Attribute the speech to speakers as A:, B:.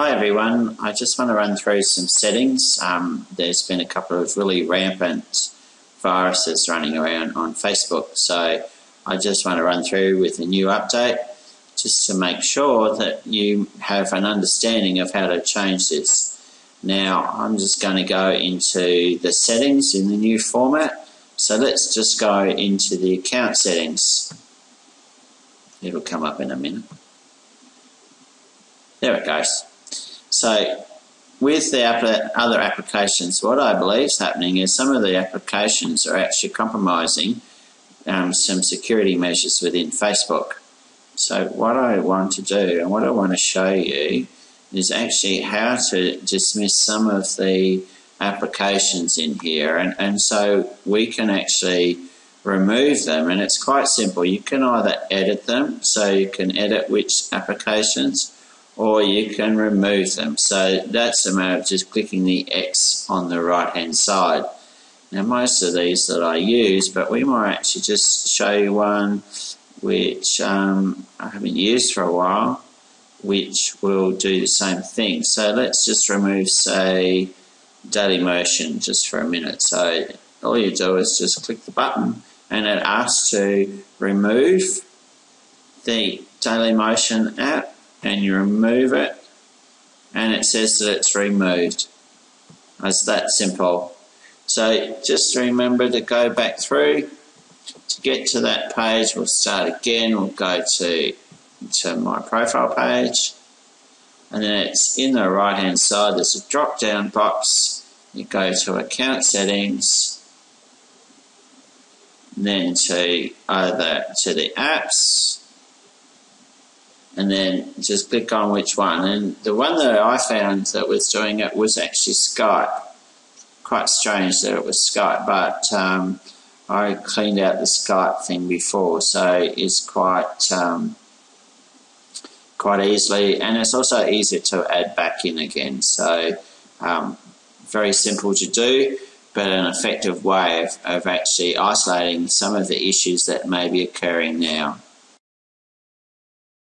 A: Hi everyone, I just want to run through some settings. Um, there's been a couple of really rampant viruses running around on Facebook, so I just want to run through with a new update just to make sure that you have an understanding of how to change this. Now I'm just going to go into the settings in the new format, so let's just go into the account settings. It'll come up in a minute. There it goes. So with the other applications, what I believe is happening is some of the applications are actually compromising um, some security measures within Facebook. So what I want to do and what I want to show you is actually how to dismiss some of the applications in here and, and so we can actually remove them and it's quite simple. You can either edit them so you can edit which applications or you can remove them. So that's a matter of just clicking the X on the right hand side. Now most of these that I use, but we might actually just show you one which um, I haven't used for a while, which will do the same thing. So let's just remove, say, Dailymotion just for a minute. So all you do is just click the button and it asks to remove the Dailymotion app and you remove it and it says that it's removed. It's that simple. So just remember to go back through. To get to that page, we'll start again. We'll go to, to my profile page. And then it's in the right hand side, there's a drop down box. You go to account settings, then to either to the apps, and then just click on which one. And the one that I found that was doing it was actually Skype. Quite strange that it was Skype, but um, I cleaned out the Skype thing before, so it's quite um, quite easily, and it's also easy to add back in again. So um, very simple to do, but an effective way of, of actually isolating some of the issues that may be occurring now.